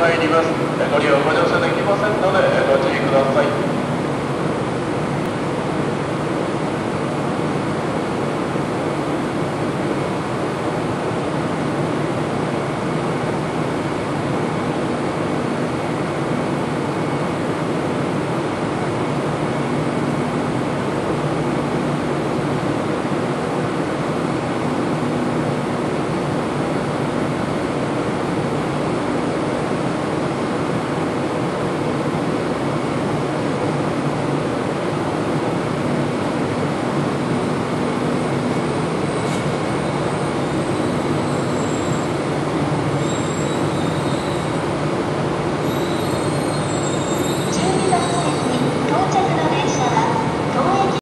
参ります。ご利用ご乗